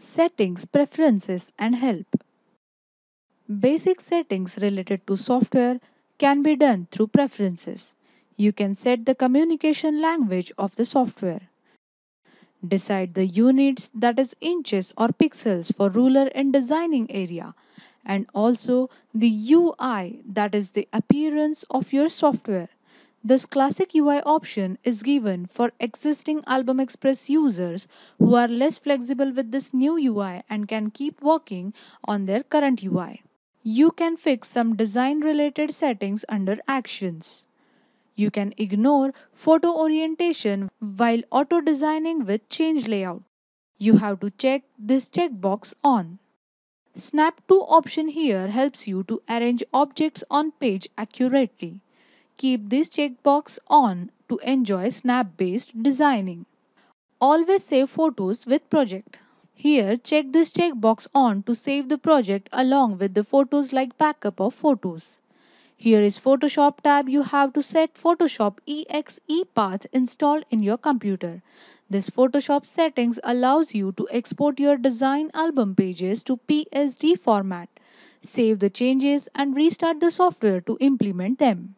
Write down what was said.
Settings, Preferences and Help Basic settings related to software can be done through preferences. You can set the communication language of the software. Decide the units that is inches or pixels for ruler and designing area and also the UI that is the appearance of your software. This classic UI option is given for existing Album Xpress users who are less flexible with this new UI and can keep working on their current UI. You can fix some design related settings under Actions. You can ignore photo orientation while auto designing with change layout. You have to check this checkbox on. Snap to option here helps you to arrange objects on page accurately. Keep this checkbox on to enjoy snap based designing. Always save photos with project. Here, check this checkbox on to save the project along with the photos like backup of photos. Here is Photoshop tab. You have to set Photoshop exe path installed in your computer. This Photoshop settings allows you to export your design album pages to PSD format. Save the changes and restart the software to implement them.